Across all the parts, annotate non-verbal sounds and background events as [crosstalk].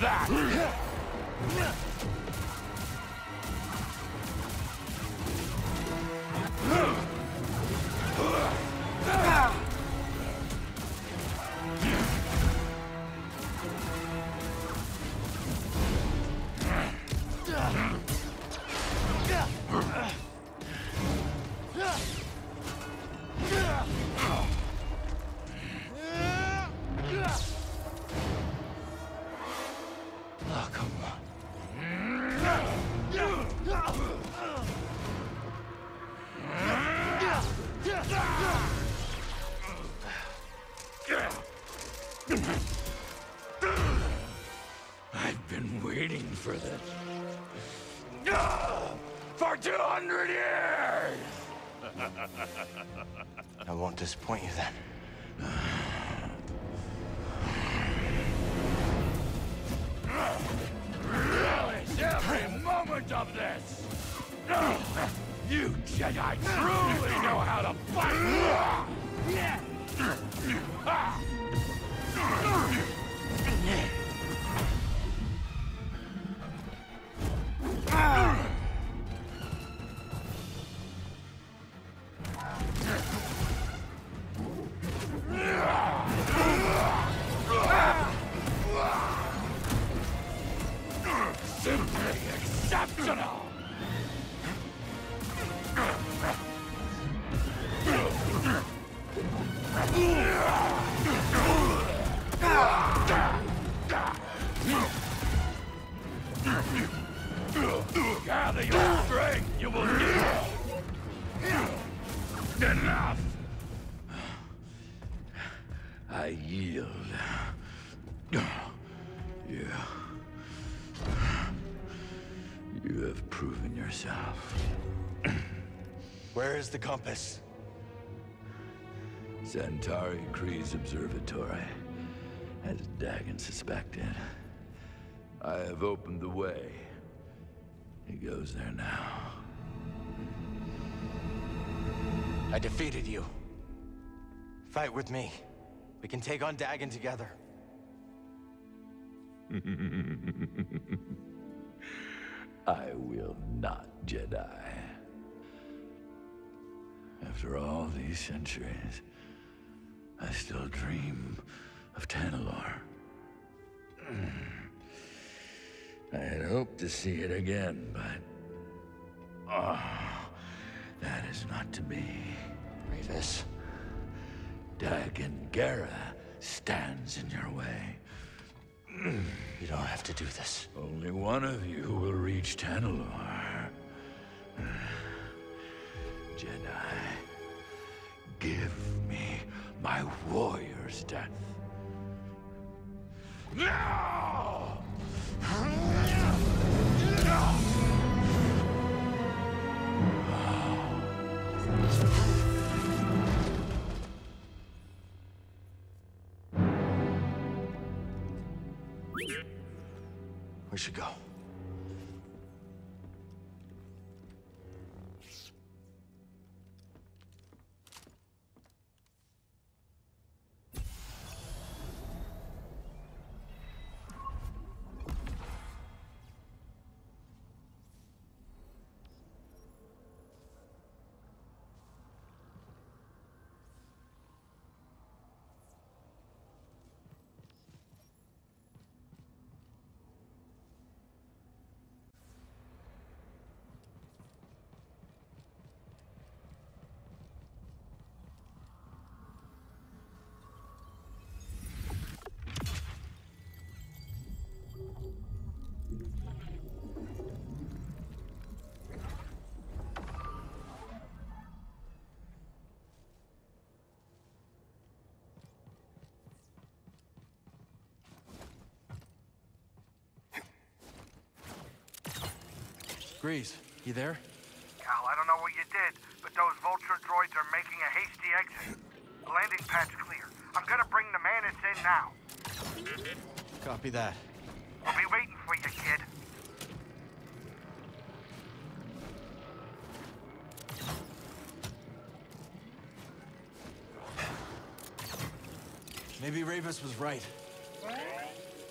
that! Is the compass? Santari Khri's observatory, as Dagan suspected. I have opened the way. He goes there now. I defeated you. Fight with me. We can take on Dagan together. [laughs] I will not, Jedi. After all these centuries, I still dream of Tanalorr. Hmm. I had hoped to see it again, but... Oh, that is not to be. Rayvis. Dagan Gera stands in your way. You don't have to do this. Only one of you will reach Tanalorr. Jedi, give me my warrior's death. Now! We should go. Greez, you there? Cal, I don't know what you did, but those vulture droids are making a hasty exit. The landing pad's clear. I'm gonna bring the Mantis in now. Copy that. I'll be waiting for you, kid. Maybe Rayvis was right.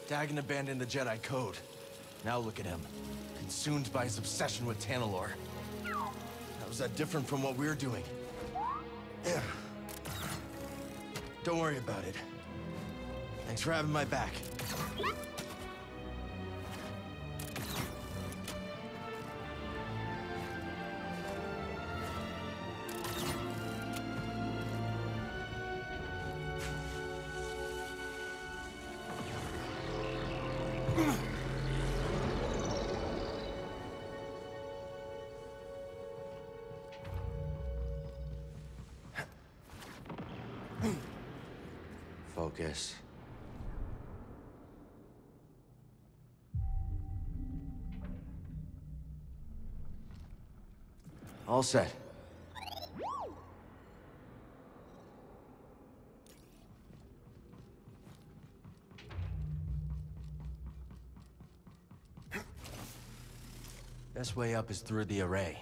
Dagan abandoned the Jedi Code. Now look at him. Consumed by his obsession with Tanalorr. How is that different from what we're doing? Yeah. Don't worry about it. Thanks for having my back. All set. Best way up is through the array.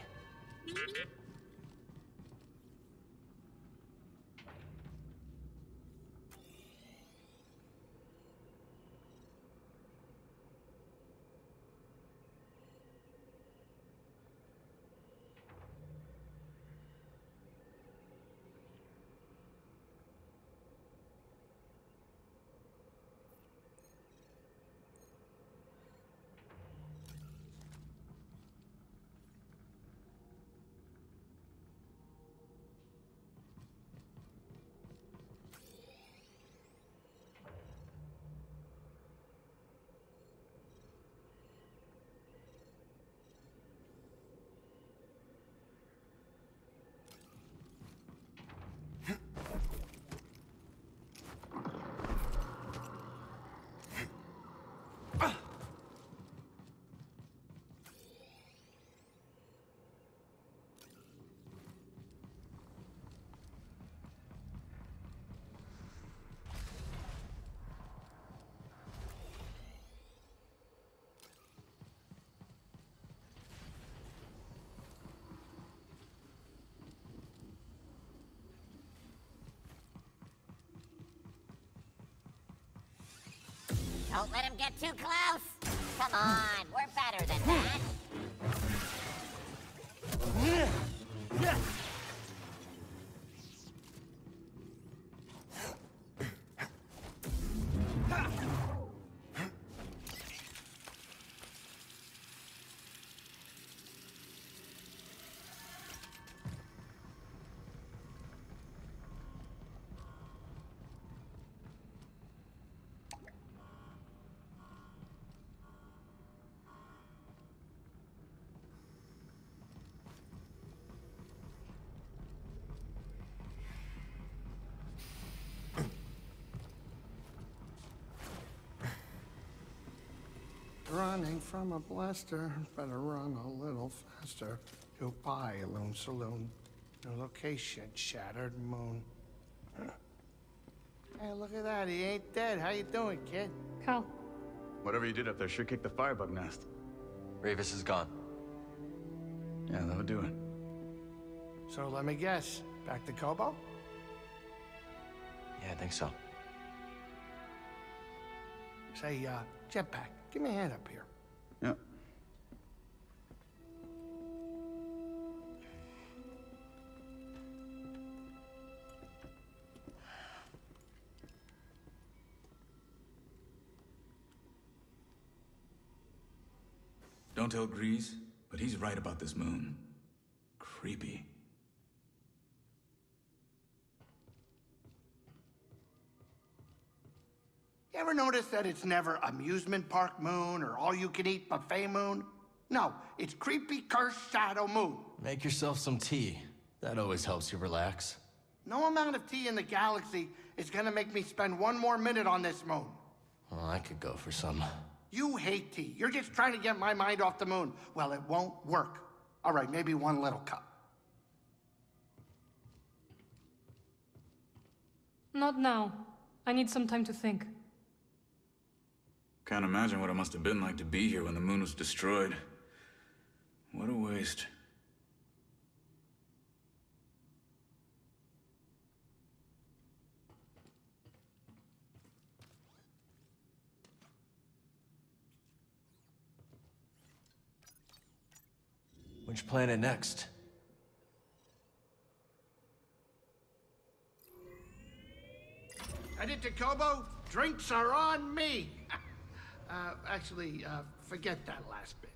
Don't let him get too close. Come on, we're better than that. Running from a blaster, better run a little faster. To Loon Saloon. No location, Shattered Moon. [clears throat] Hey, look at that. He ain't dead. How you doing, kid? Cal, Whatever you did up there sure kicked the firebug nest. Rayvis is gone. Yeah, that'll do it. So let me guess. Back to Koboh? Yeah, I think so. Say, uh, Jetpack, give me a hand up here. Don't tell Greez, but he's right about this moon. Creepy. You ever notice that it's never amusement park moon or all you can eat buffet moon? No, it's creepy cursed shadow moon. Make yourself some tea. That always helps you relax. No amount of tea in the galaxy is gonna make me spend one more minute on this moon. Well, I could go for some. You hate tea. You're just trying to get my mind off the moon. Well, it won't work. All right, maybe one little cup. not now. I need some time to think. Can't imagine what it must have been like to be here when the moon was destroyed. What a waste. Which planet next? Headed to Koboh? Drinks are on me. [laughs] uh, actually, uh, forget that last bit.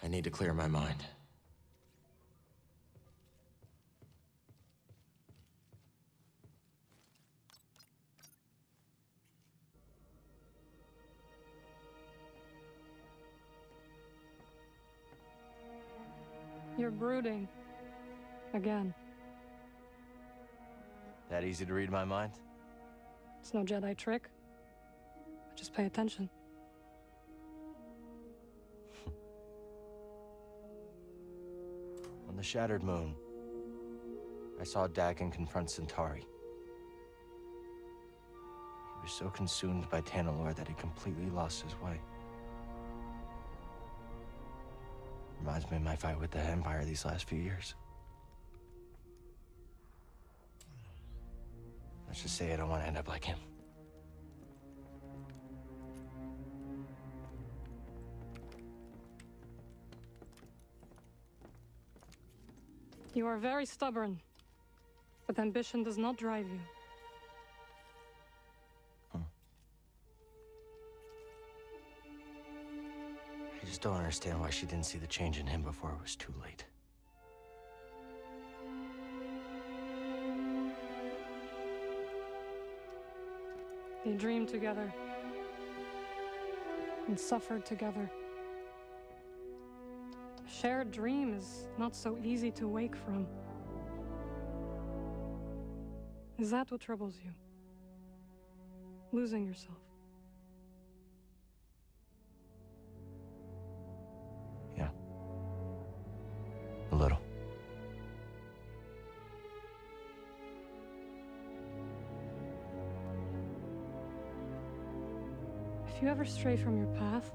I need to clear my mind. You're brooding. Again. That easy to read my mind? It's no Jedi trick. I Just pay attention. The Shattered Moon, I saw Dagan confront Santari. He was so consumed by Tanalorr that he completely lost his way. Reminds me of my fight with the Empire these last few years. Let's just say I don't want to end up like him. You are very stubborn. But ambition does not drive you. I just don't understand why she didn't see the change in him before it was too late. They dreamed together. And suffered together. Shared dream is not so easy to wake from. Is that what troubles you? Losing yourself? Yeah. A little. If you ever stray from your path,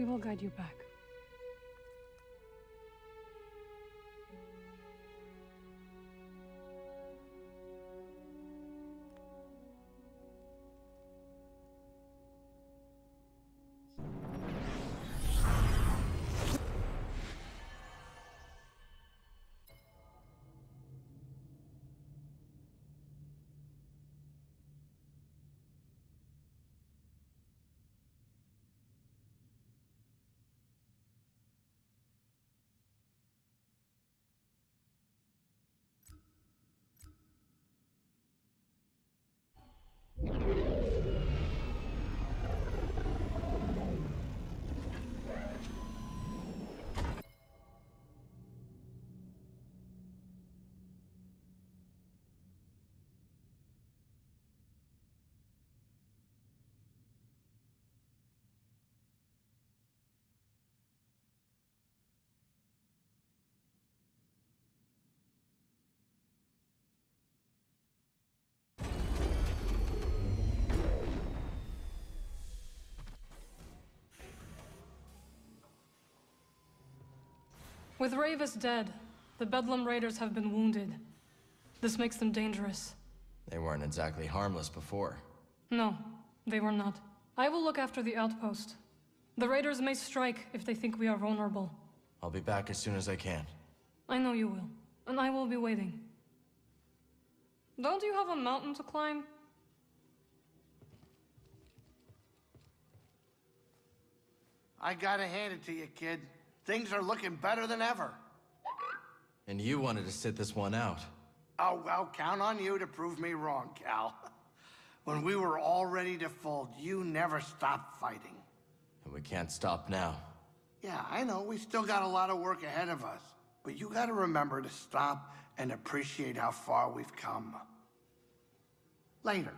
we will guide you back. With Rayvis dead, the Bedlam Raiders have been wounded. This makes them dangerous. They weren't exactly harmless before. No, they were not. I will look after the outpost. The Raiders may strike if they think we are vulnerable. I'll be back as soon as I can. I know you will, and I will be waiting. Don't you have a mountain to climb? I gotta hand it to you, kid. Things are looking better than ever. And you wanted to sit this one out. Oh, well, count on you to prove me wrong, Cal. [laughs] When we were all ready to fold, you never stopped fighting. And we can't stop now. Yeah, I know, we still got a lot of work ahead of us. But you gotta remember to stop and appreciate how far we've come. Later.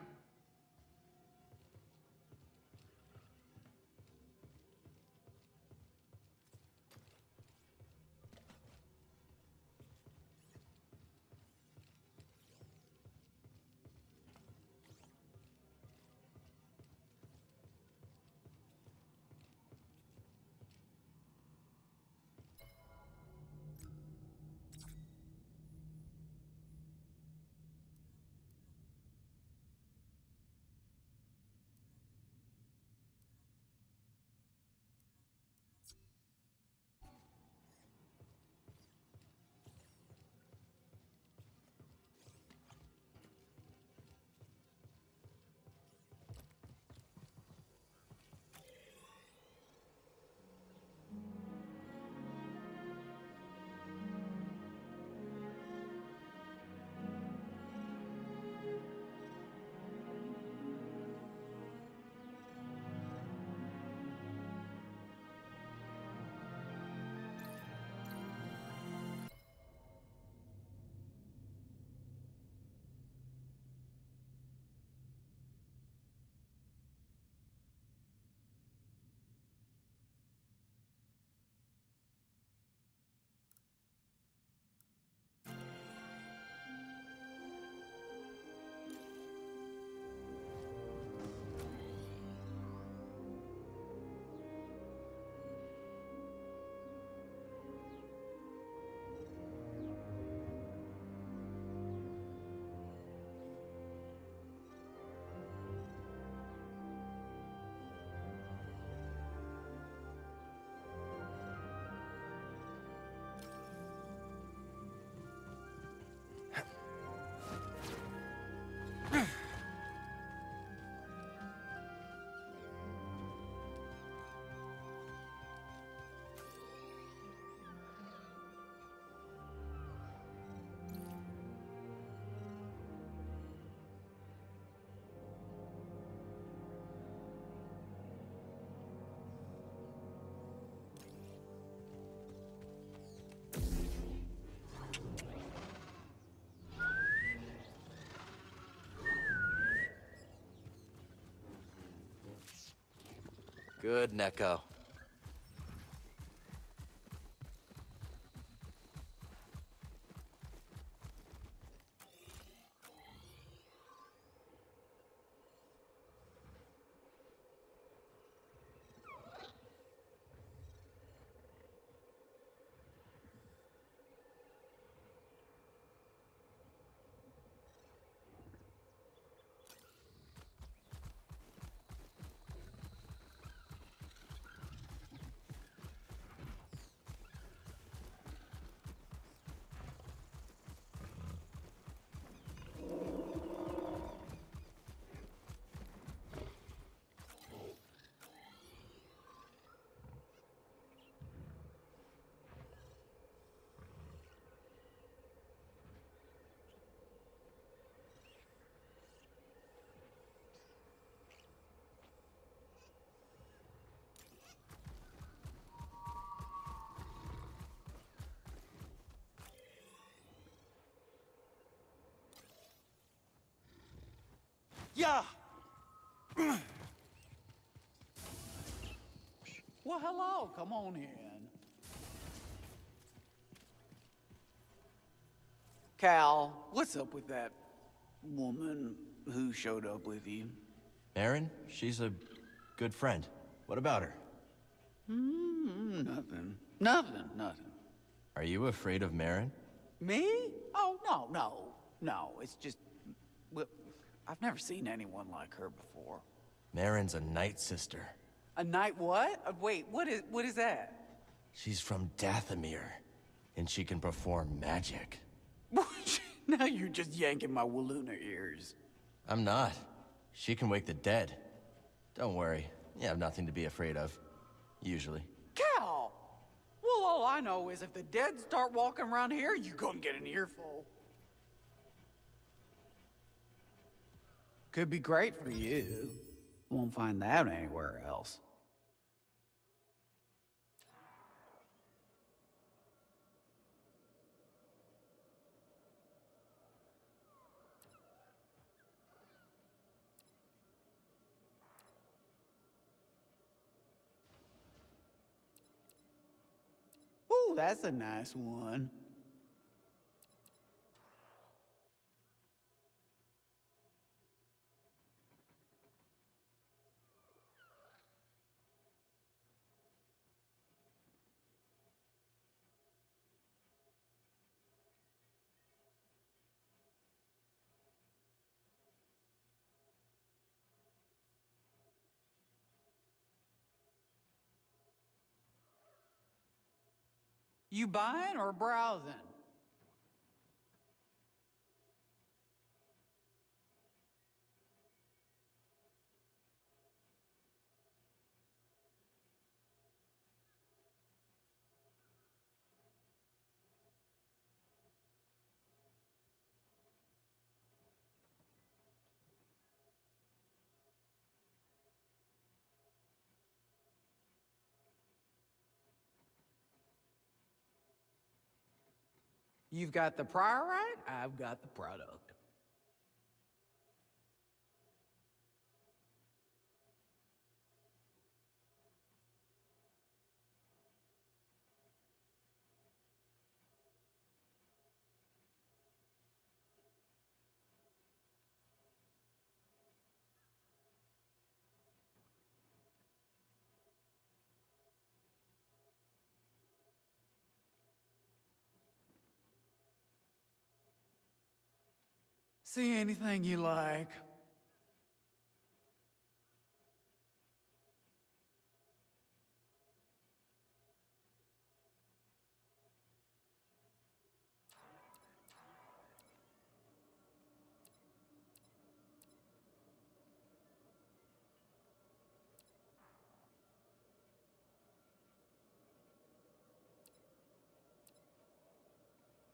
Good, Nekko. Yeah. well, hello. Come on in. Cal, what's up with that woman who showed up with you? Erin, she's a good friend. What about her? Mm, nothing. Nothing, nothing. Are you afraid of Merrin? Me? Oh, no, no. No, it's just... I've never seen anyone like her before. Merrin's a night sister. A night what? Uh, wait, what is what is that? She's from Dathomir, and she can perform magic. [laughs] now you're just yanking my Waluna ears. I'm not. She can wake the dead. Don't worry. You have nothing to be afraid of. Usually. Cal! Well, all I know is if the dead start walking around here, you're gonna get an earful. Could be great for you. Won't find that anywhere else. Ooh, that's a nice one. You buying or browsing? You've got the prior right, I've got the product. See anything you like?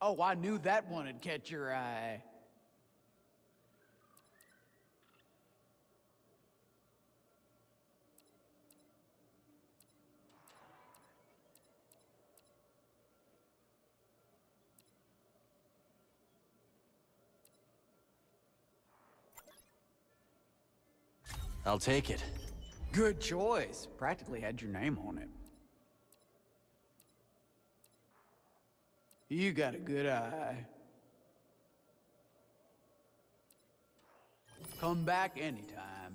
Oh, I knew that one would catch your eye. I'll take it. Good choice. Practically had your name on it. You got a good eye. Come back anytime.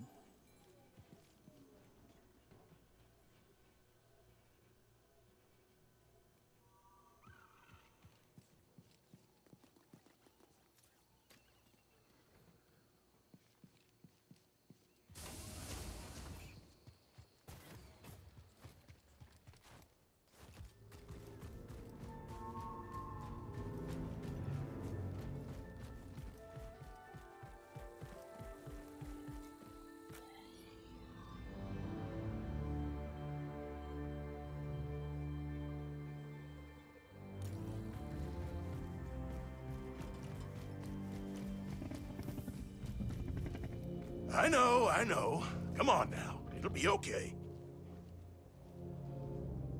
I know, Come on now. It'll be okay.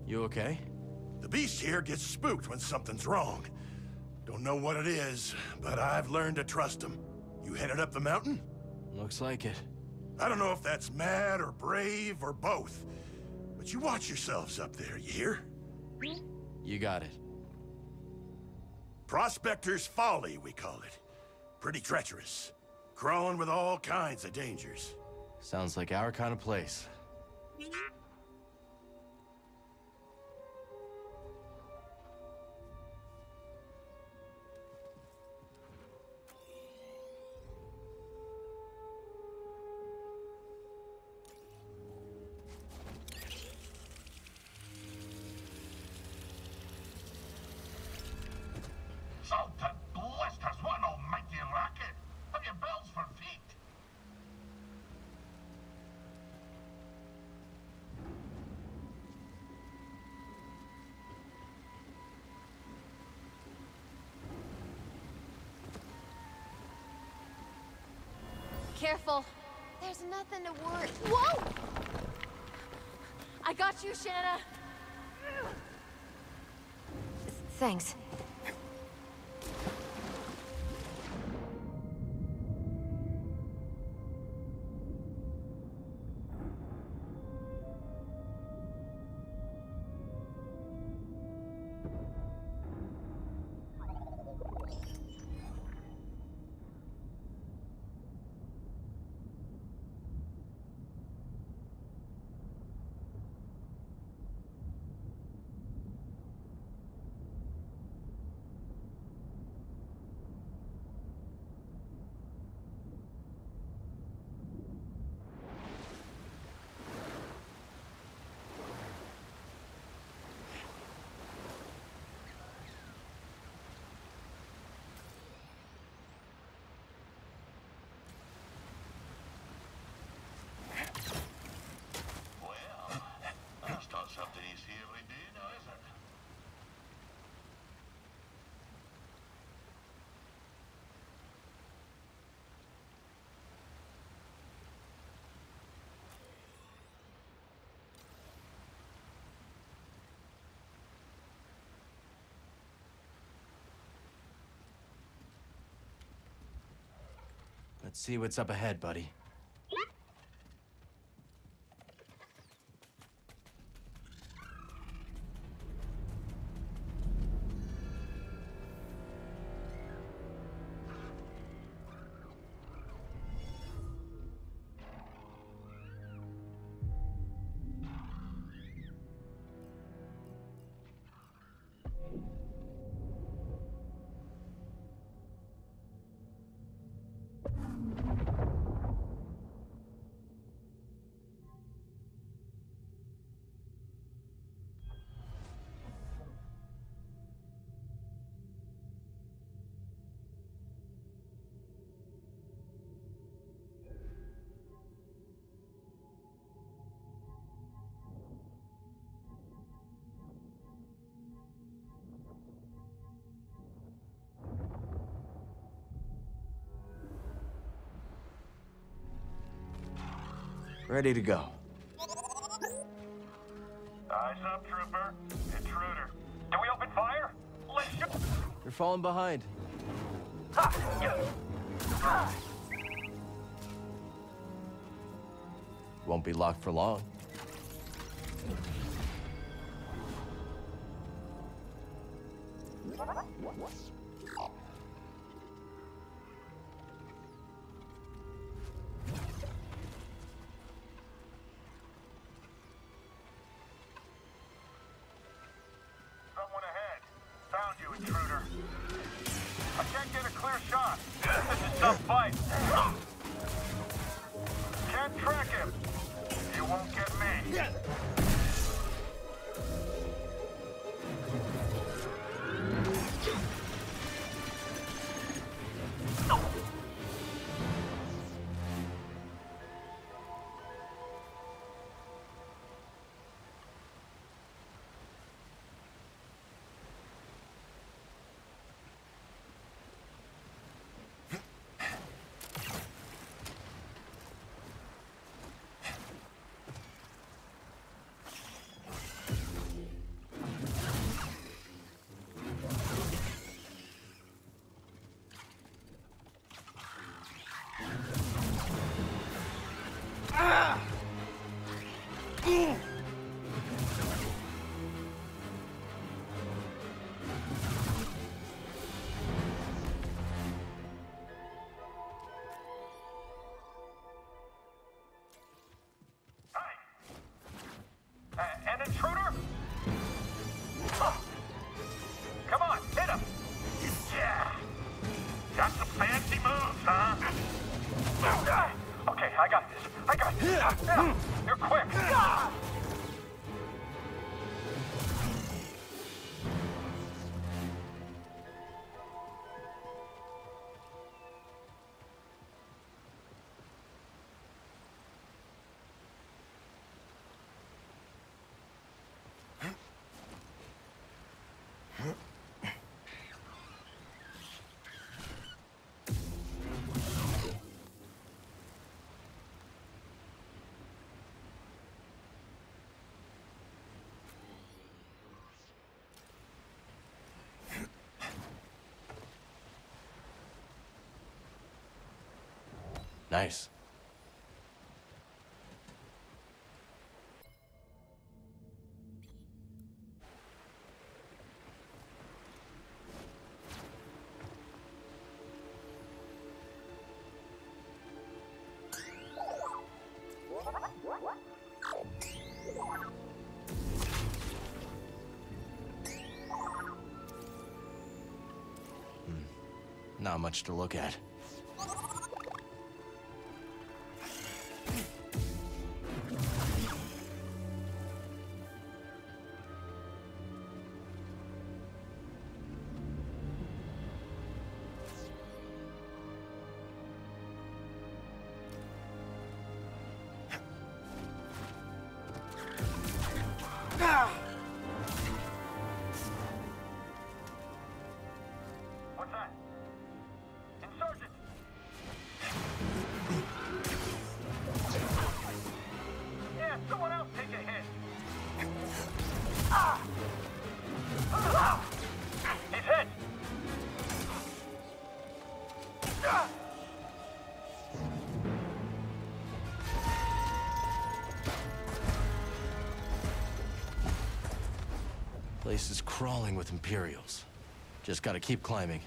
You okay? The beast here gets spooked when something's wrong. Don't know what it is, but I've learned to trust him. You headed up the mountain? Looks like it. I don't know if that's mad or brave or both, but you watch yourselves up there, you hear? You got it. Prospector's Folly, we call it. Pretty treacherous. Crawling with all kinds of dangers. Sounds like our kind of place. Nothing to worry. Whoa! I got you, Shanna. Thanks. Let's see what's up ahead, buddy. Ready to go. Eyes up, trooper. Intruder. Do we open fire? Let's shoot! You're falling behind. Ha! Yeah. Won't be locked for long. Hum. Nice. Hmm. Not much to look at. crawling with Imperials. Just gotta keep climbing.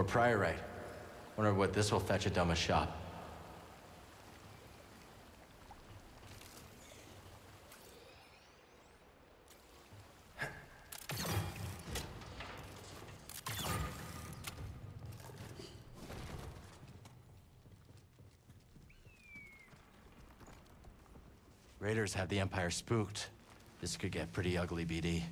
More priorite. Wonder what this will fetch at Doma's shop. Raiders have the Empire spooked. This could get pretty ugly, BD.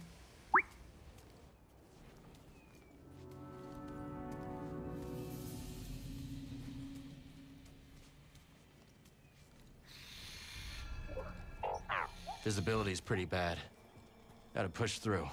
Visibility's pretty bad. Gotta push through.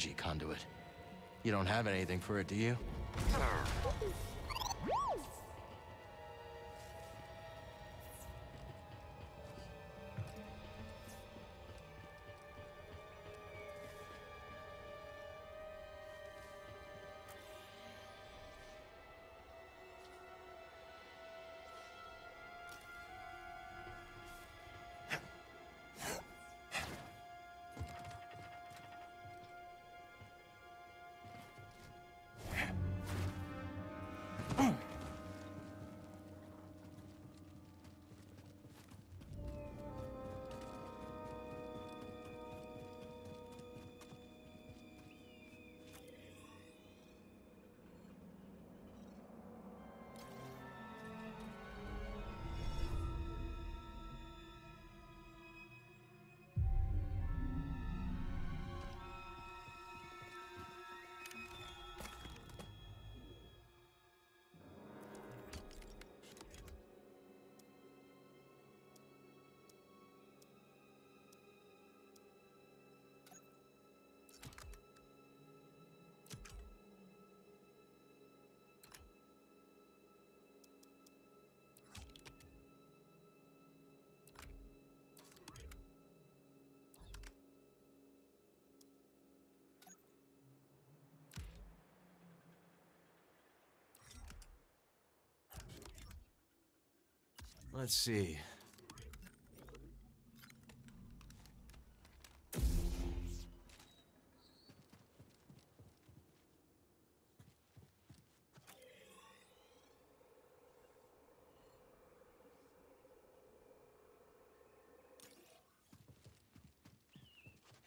Energy conduit. You don't have anything for it, do you? Let's see.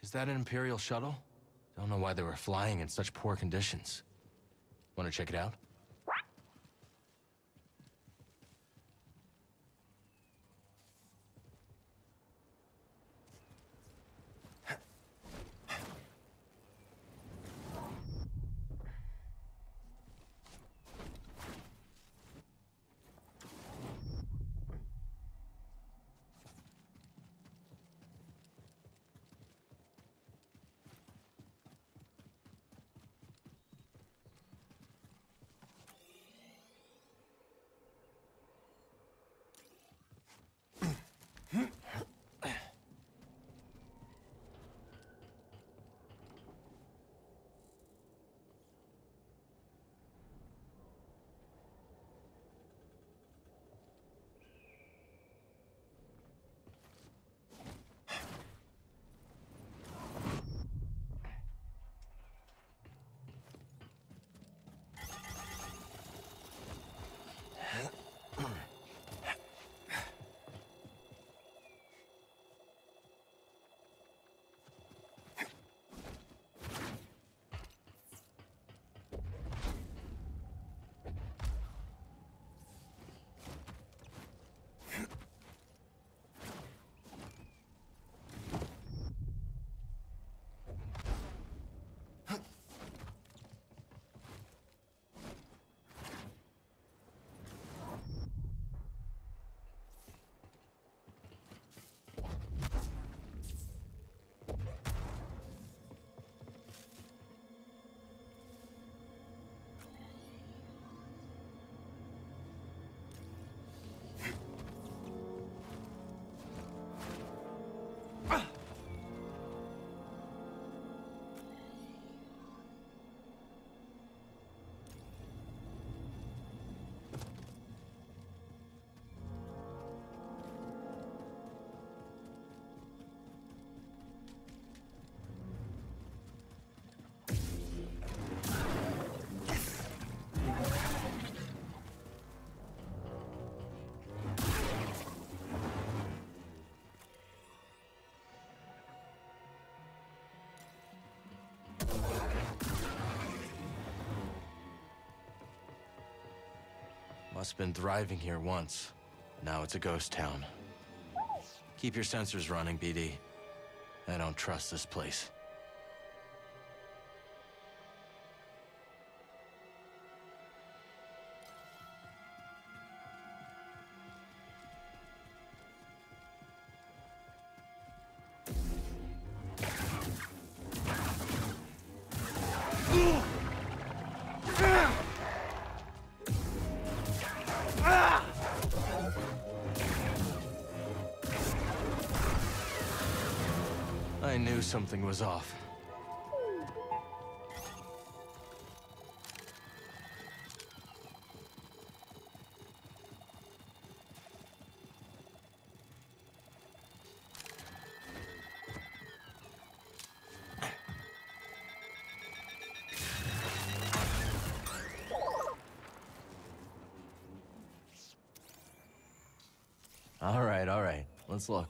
Is that an Imperial shuttle? Don't know why they were flying in such poor conditions. Want to check it out? Must been thriving here once. Now it's a ghost town. Keep your sensors running, BD. I don't trust this place. Something was off. All right, all right. Let's look.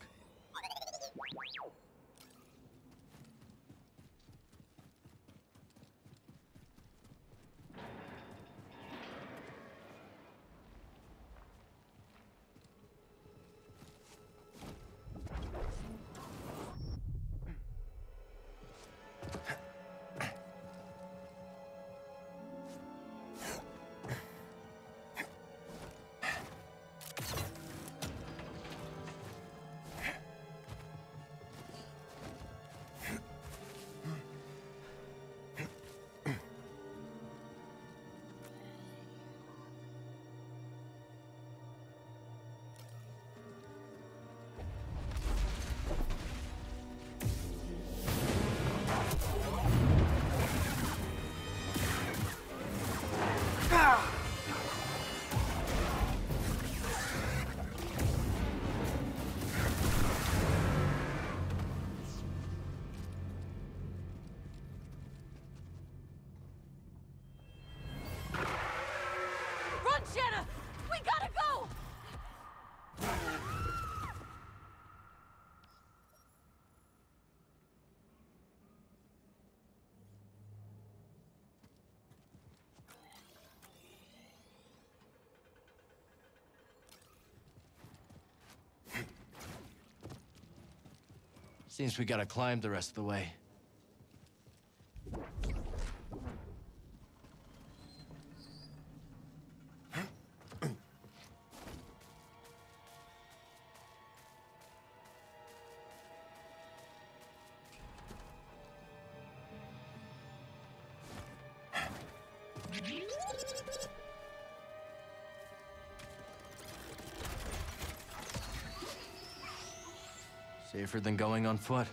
Seems we gotta climb the rest of the way. Safer than going on foot.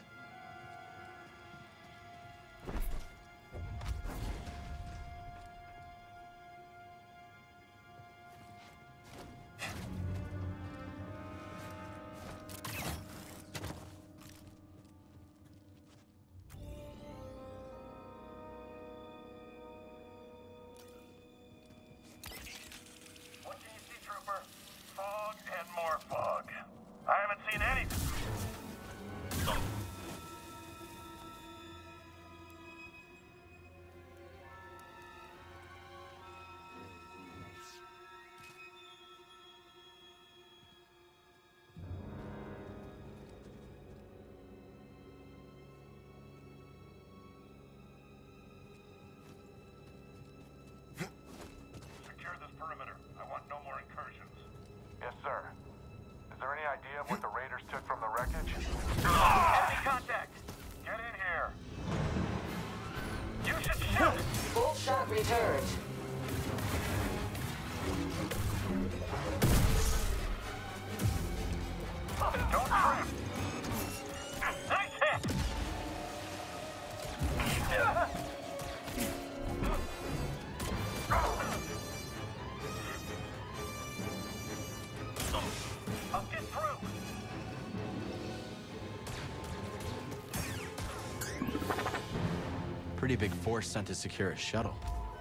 Big force sent to secure a shuttle.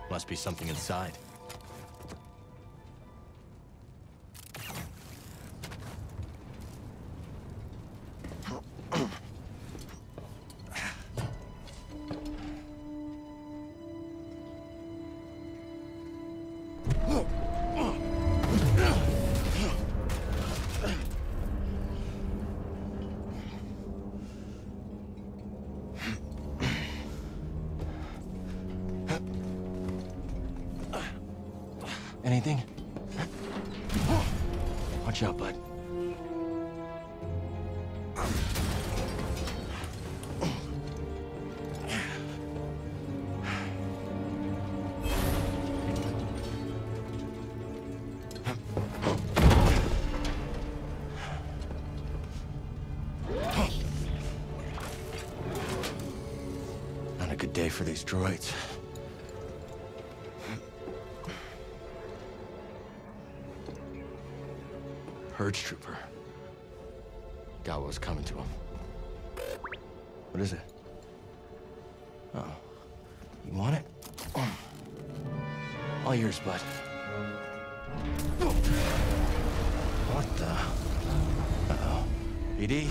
Must be something inside. Purge trooper. Got what was coming to him. What is it? Oh. You want it? All yours, bud. What the? Uh-oh. BD?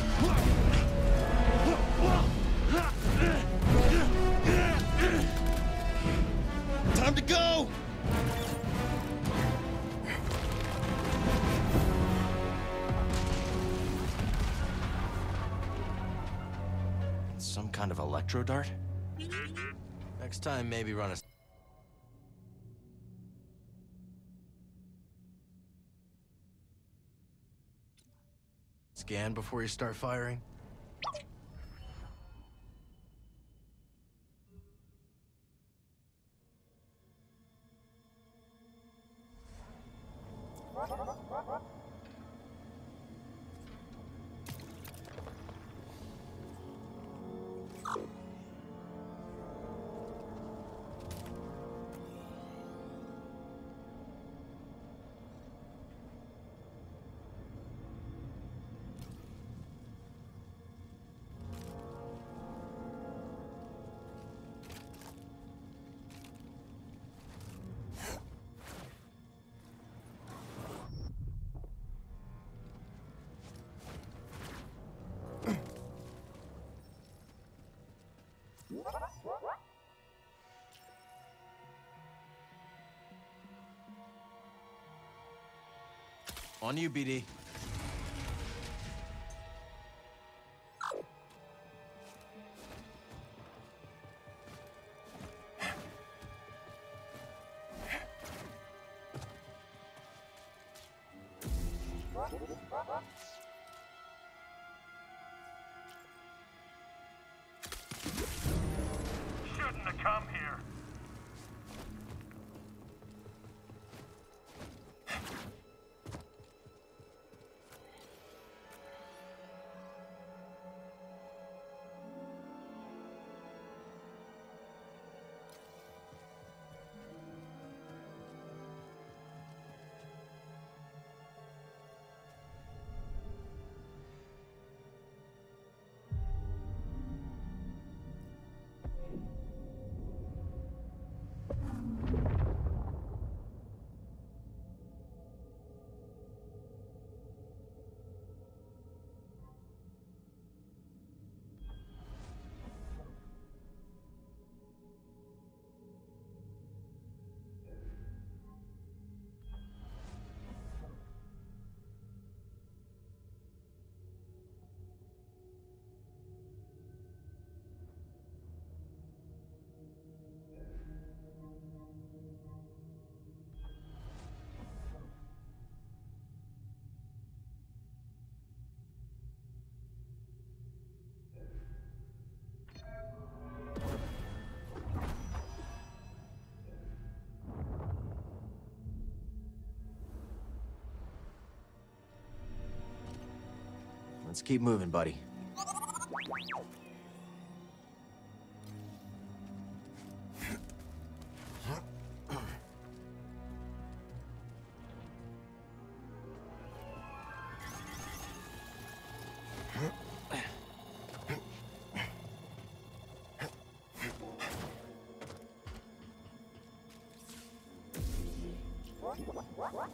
Electro dart? Next time, maybe run a... Scan before you start firing? On you, BD. Shouldn't Let's keep moving, buddy. What?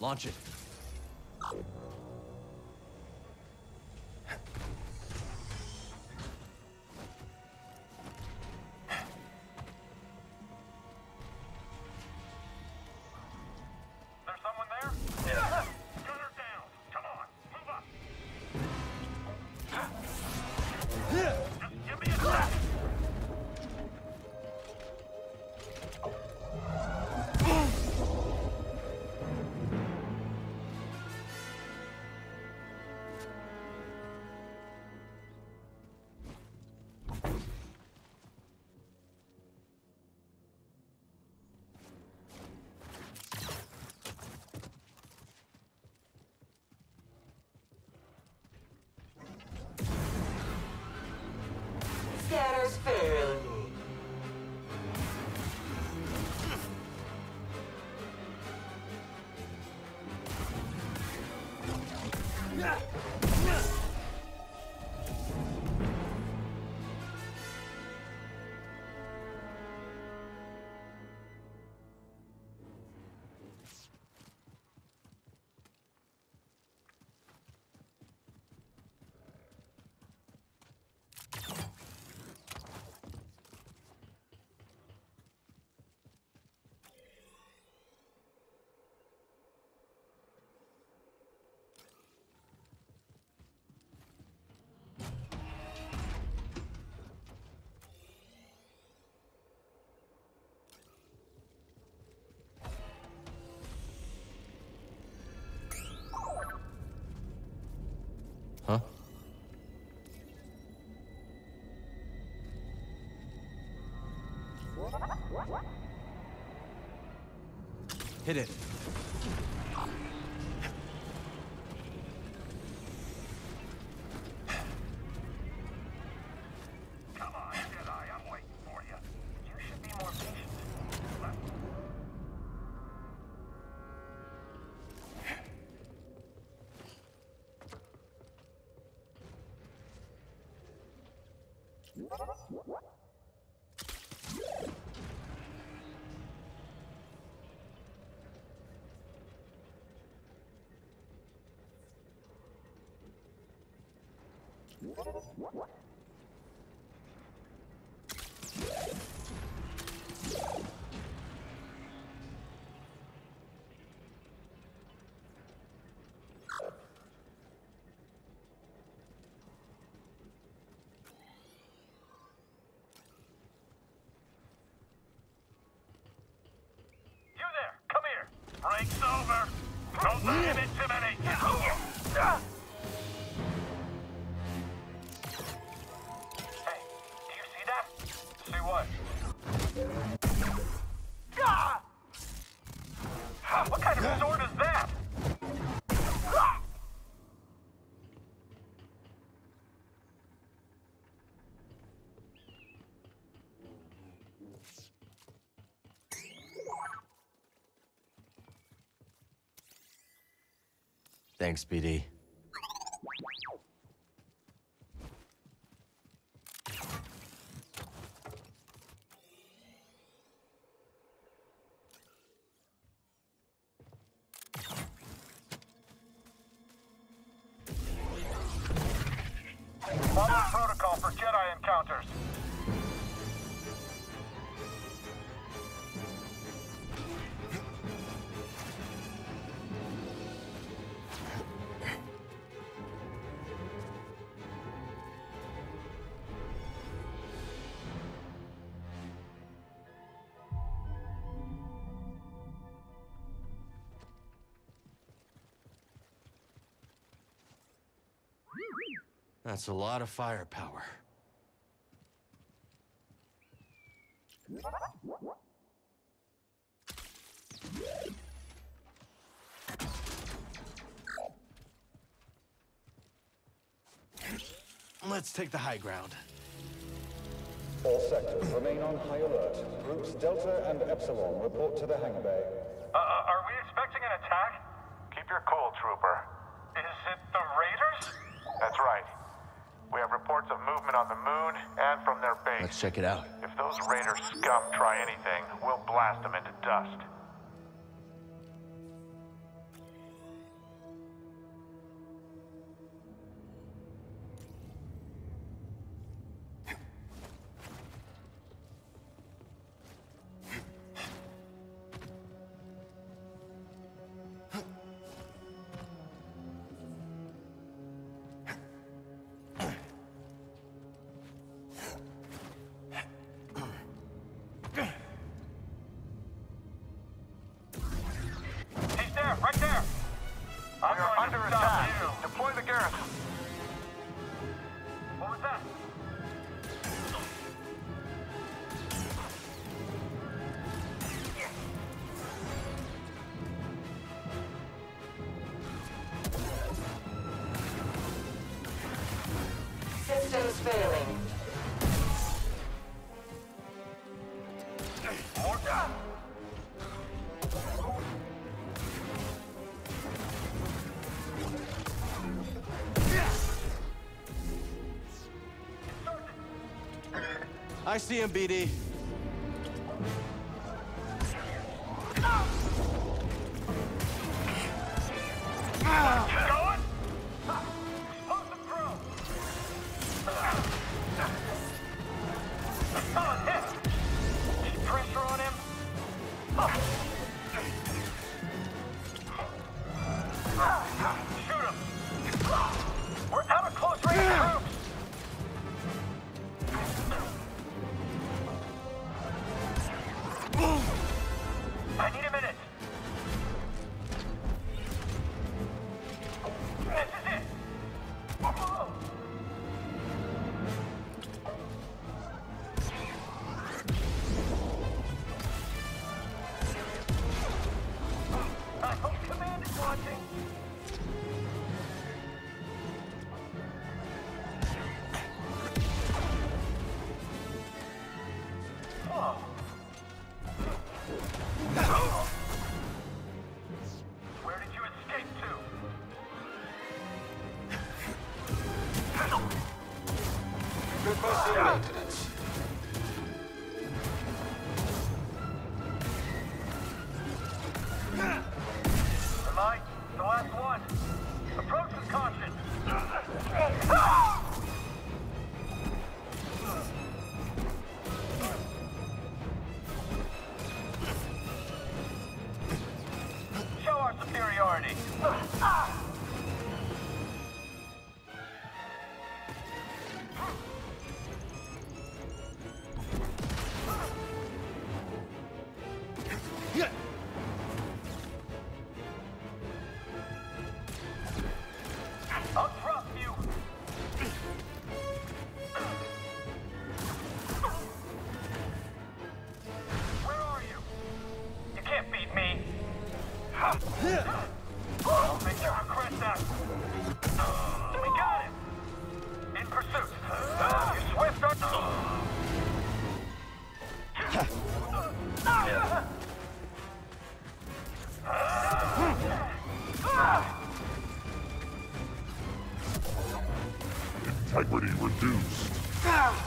Launch it. Scatters fairly. Huh? Hmm. Hit it. What? Thanks, BD. That's a lot of firepower. Let's take the high ground. All sectors remain on high alert. Groups Delta and Epsilon report to the hangar bay. Uh, uh, are we expecting an attack? Keep your cool, Trooper. Is it the Raiders? That's right. We have reports of movement on the moon and from their base. Let's check it out. If those Raider scum try anything, we'll blast them into dust. I see him, BD. integrity reduced. Ah!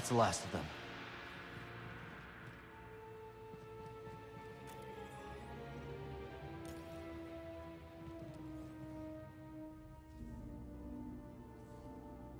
That's the last.